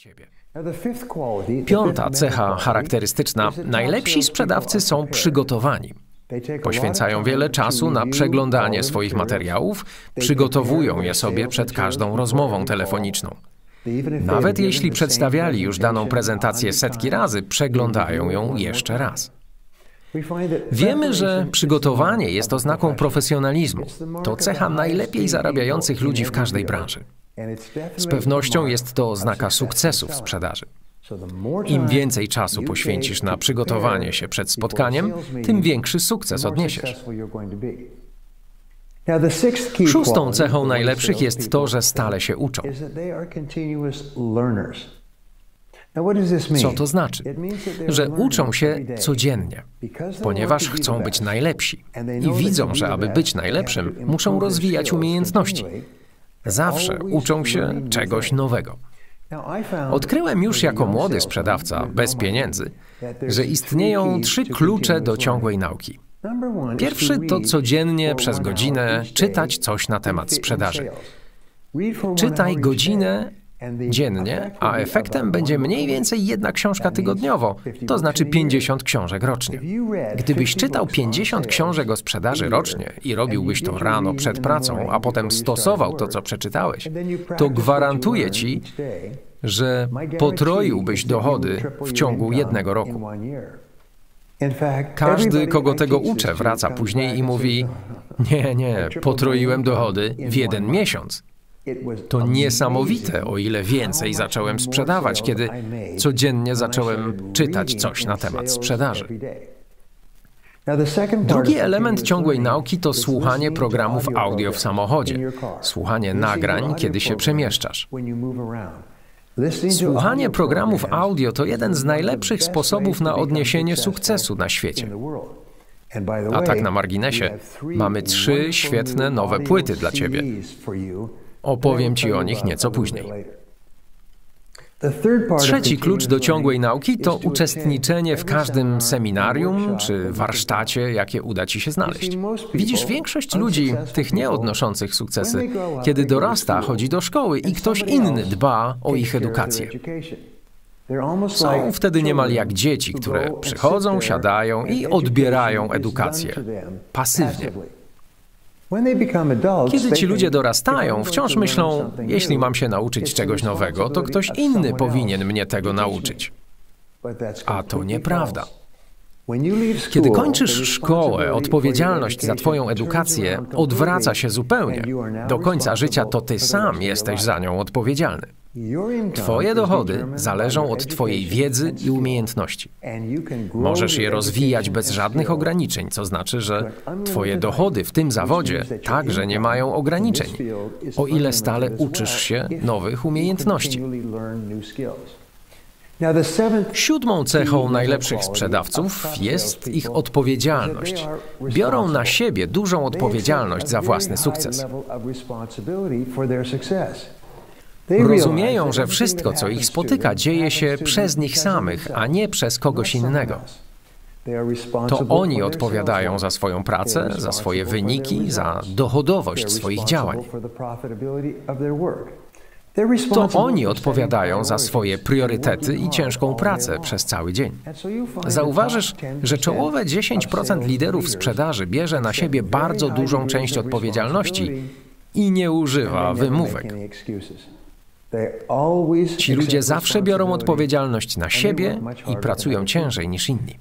ciebie. Piąta cecha charakterystyczna: najlepsi sprzedawcy są przygotowani. Poświęcają wiele czasu na przeglądanie swoich materiałów, przygotowują je sobie przed każdą rozmową telefoniczną. Nawet jeśli przedstawiali już daną prezentację setki razy, przeglądają ją jeszcze raz. Wiemy, że przygotowanie jest oznaką profesjonalizmu. To cecha najlepiej zarabiających ludzi w każdej branży. Z pewnością jest to oznaka sukcesu w sprzedaży. Im więcej czasu poświęcisz na przygotowanie się przed spotkaniem, tym większy sukces odniesiesz. Szóstą cechą najlepszych jest to, że stale się uczą. Co to znaczy? Że uczą się codziennie, ponieważ chcą być najlepsi i widzą, że aby być najlepszym, muszą rozwijać umiejętności. Zawsze uczą się czegoś nowego. Odkryłem już jako młody sprzedawca, bez pieniędzy, że istnieją trzy klucze do ciągłej nauki. Pierwszy to codziennie przez godzinę czytać coś na temat sprzedaży. Czytaj godzinę dziennie, a efektem będzie mniej więcej jedna książka tygodniowo, to znaczy 50 książek rocznie. Gdybyś czytał 50 książek o sprzedaży rocznie i robiłbyś to rano przed pracą, a potem stosował to, co przeczytałeś, to gwarantuję ci, że potroiłbyś dochody w ciągu jednego roku. Każdy, kogo tego uczę, wraca później i mówi: Nie, nie, potroiłem dochody w jeden miesiąc. To niesamowite, o ile więcej zacząłem sprzedawać, kiedy codziennie zacząłem czytać coś na temat sprzedaży. Drugi element ciągłej nauki to słuchanie programów audio w samochodzie, słuchanie nagrań, kiedy się przemieszczasz. Słuchanie programów audio to jeden z najlepszych sposobów na odniesienie sukcesu na świecie. A tak na marginesie, mamy trzy świetne nowe płyty dla Ciebie. Opowiem Ci o nich nieco później. Trzeci klucz do ciągłej nauki to uczestniczenie w każdym seminarium czy warsztacie, jakie uda Ci się znaleźć. Widzisz, większość ludzi, tych nieodnoszących sukcesy, kiedy dorasta, chodzi do szkoły i ktoś inny dba o ich edukację. Są wtedy niemal jak dzieci, które przychodzą, siadają i odbierają edukację pasywnie. Kiedy ci ludzie dorastają, wciąż myślą, jeśli mam się nauczyć czegoś nowego, to ktoś inny powinien mnie tego nauczyć. A to nieprawda. Kiedy kończysz szkołę, odpowiedzialność za Twoją edukację odwraca się zupełnie. Do końca życia to Ty sam jesteś za nią odpowiedzialny. Twoje dochody zależą od Twojej wiedzy i umiejętności. Możesz je rozwijać bez żadnych ograniczeń, co znaczy, że Twoje dochody w tym zawodzie także nie mają ograniczeń, o ile stale uczysz się nowych umiejętności. Siódmą cechą najlepszych sprzedawców jest ich odpowiedzialność. Biorą na siebie dużą odpowiedzialność za własny sukces. Rozumieją, że wszystko, co ich spotyka, dzieje się przez nich samych, a nie przez kogoś innego. To oni odpowiadają za swoją pracę, za swoje wyniki, za dochodowość swoich działań. To oni odpowiadają za swoje priorytety i ciężką pracę przez cały dzień. Zauważysz, że czołowe 10% liderów sprzedaży bierze na siebie bardzo dużą część odpowiedzialności i nie używa wymówek. Ci ludzie zawsze biorą odpowiedzialność na siebie i pracują ciężej niż inni.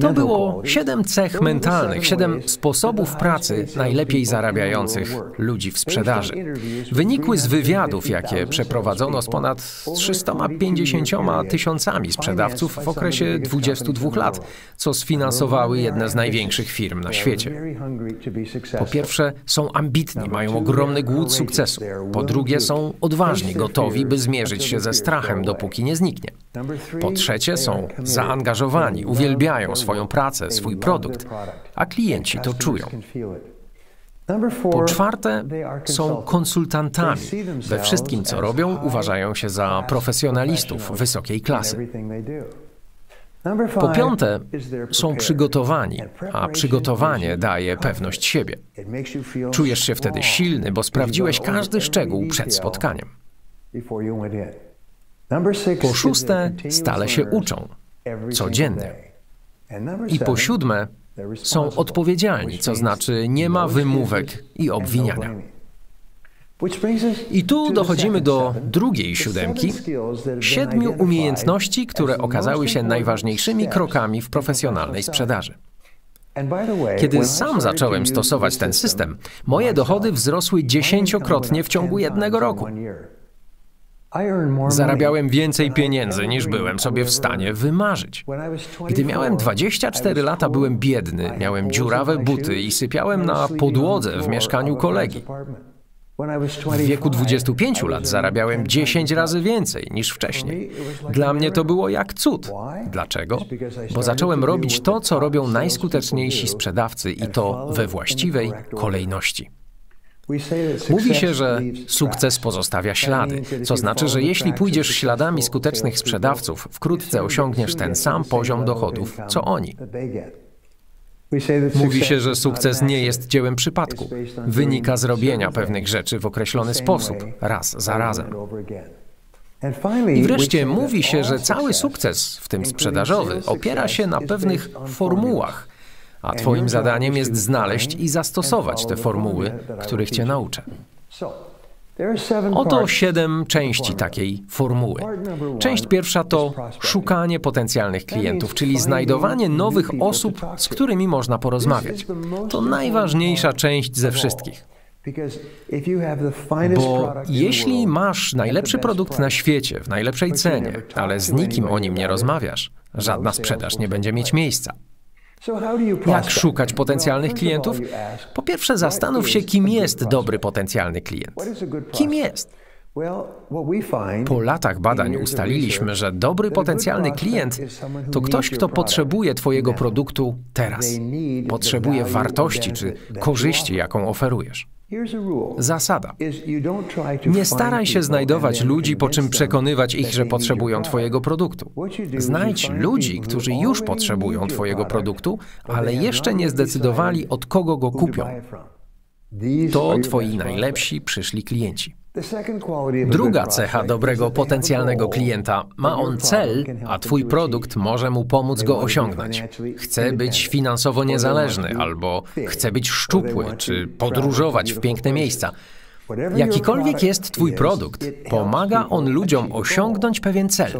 To było siedem cech mentalnych, siedem sposobów pracy najlepiej zarabiających ludzi w sprzedaży. Wynikły z wywiadów, jakie przeprowadzono z ponad 350 tysiącami sprzedawców w okresie 22 lat, co sfinansowały jedne z największych firm na świecie. Po pierwsze, są ambitni, mają ogromny głód sukcesu. Po drugie, są odważni, gotowi, by zmierzyć się ze strachem, dopóki nie zniknie. Po trzecie, są zaangażowani, uwielbiają swoją pracę, swój produkt, a klienci to czują. Po czwarte, są konsultantami. We wszystkim, co robią, uważają się za profesjonalistów wysokiej klasy. Po piąte, są przygotowani, a przygotowanie daje pewność siebie. Czujesz się wtedy silny, bo sprawdziłeś każdy szczegół przed spotkaniem. Po szóste, stale się uczą, codziennie. I po siódme, są odpowiedzialni, co znaczy nie ma wymówek i obwiniania. I tu dochodzimy do drugiej siódemki, siedmiu umiejętności, które okazały się najważniejszymi krokami w profesjonalnej sprzedaży. Kiedy sam zacząłem stosować ten system, moje dochody wzrosły dziesięciokrotnie w ciągu jednego roku. Zarabiałem więcej pieniędzy niż byłem sobie w stanie wymarzyć. Gdy miałem 24 lata, byłem biedny, miałem dziurawe buty i sypiałem na podłodze w mieszkaniu kolegi. W wieku 25 lat zarabiałem 10 razy więcej niż wcześniej. Dla mnie to było jak cud. Dlaczego? Bo zacząłem robić to, co robią najskuteczniejsi sprzedawcy i to we właściwej kolejności. Mówi się, że sukces pozostawia ślady, co znaczy, że jeśli pójdziesz śladami skutecznych sprzedawców, wkrótce osiągniesz ten sam poziom dochodów, co oni. Mówi się, że sukces nie jest dziełem przypadku. Wynika z robienia pewnych rzeczy w określony sposób, raz za razem. I wreszcie mówi się, że cały sukces, w tym sprzedażowy, opiera się na pewnych formułach, a Twoim zadaniem jest znaleźć i zastosować te formuły, których Cię nauczę. Oto siedem części takiej formuły. Część pierwsza to szukanie potencjalnych klientów, czyli znajdowanie nowych osób, z którymi można porozmawiać. To najważniejsza część ze wszystkich. Bo jeśli masz najlepszy produkt na świecie, w najlepszej cenie, ale z nikim o nim nie rozmawiasz, żadna sprzedaż nie będzie mieć miejsca. Jak szukać potencjalnych klientów? Po pierwsze, zastanów się, kim jest dobry potencjalny klient. Kim jest? Po latach badań ustaliliśmy, że dobry potencjalny klient to ktoś, kto potrzebuje Twojego produktu teraz. Potrzebuje wartości czy korzyści, jaką oferujesz. Zasada. Nie staraj się znajdować ludzi, po czym przekonywać ich, że potrzebują Twojego produktu. Znajdź ludzi, którzy już potrzebują Twojego produktu, ale jeszcze nie zdecydowali, od kogo go kupią. To Twoi najlepsi przyszli klienci. Druga cecha dobrego potencjalnego klienta. Ma on cel, a Twój produkt może mu pomóc go osiągnąć. Chce być finansowo niezależny, albo chce być szczupły, czy podróżować w piękne miejsca. Jakikolwiek jest Twój produkt, pomaga on ludziom osiągnąć pewien cel.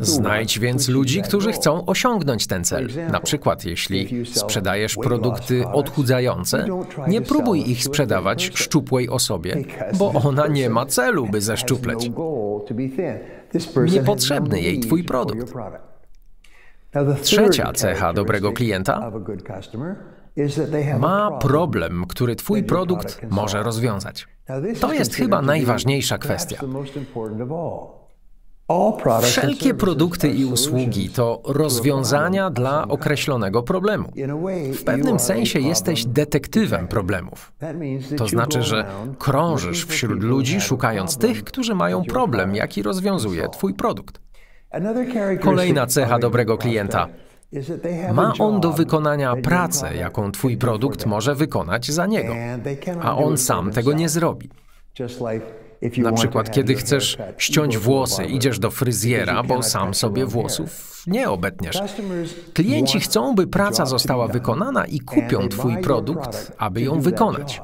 Znajdź więc ludzi, którzy chcą osiągnąć ten cel. Na przykład, jeśli sprzedajesz produkty odchudzające, nie próbuj ich sprzedawać szczupłej osobie, bo ona nie ma celu, by zeszczupleć. Niepotrzebny jej Twój produkt. Trzecia cecha dobrego klienta ma problem, który Twój produkt może rozwiązać. To jest chyba najważniejsza kwestia. Wszelkie produkty i usługi to rozwiązania dla określonego problemu. W pewnym sensie jesteś detektywem problemów. To znaczy, że krążysz wśród ludzi, szukając tych, którzy mają problem, jaki rozwiązuje Twój produkt. Kolejna cecha dobrego klienta ma on do wykonania pracę, jaką Twój produkt może wykonać za niego, a on sam tego nie zrobi. Na przykład, kiedy chcesz ściąć włosy, idziesz do fryzjera, bo sam sobie włosów nie obetniesz. Klienci chcą, by praca została wykonana i kupią Twój produkt, aby ją wykonać.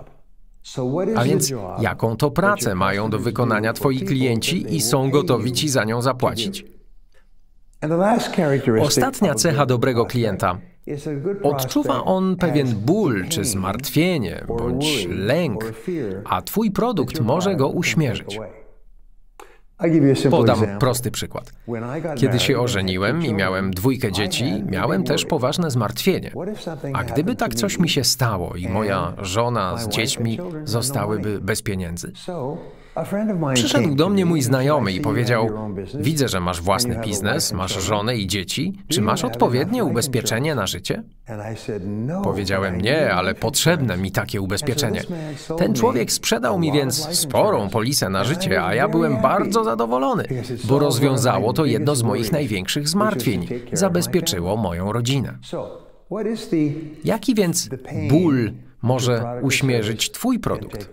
A więc jaką to pracę mają do wykonania Twoi klienci i są gotowi Ci za nią zapłacić? Ostatnia cecha dobrego klienta. Odczuwa on pewien ból czy zmartwienie bądź lęk, a Twój produkt może go uśmierzyć. Podam prosty przykład. Kiedy się ożeniłem i miałem dwójkę dzieci, miałem też poważne zmartwienie. A gdyby tak coś mi się stało i moja żona z dziećmi zostałyby bez pieniędzy? Przyszedł do mnie mój znajomy i powiedział: Widzę, że masz własny biznes, masz żonę i dzieci. Czy masz odpowiednie ubezpieczenie na życie? No, Powiedziałem: Nie, ale potrzebne mi takie ubezpieczenie. Ten człowiek sprzedał mi więc sporą polisę na życie, a ja byłem bardzo zadowolony, bo rozwiązało to jedno z moich największych zmartwień zabezpieczyło moją rodzinę. Jaki więc ból może uśmierzyć Twój produkt?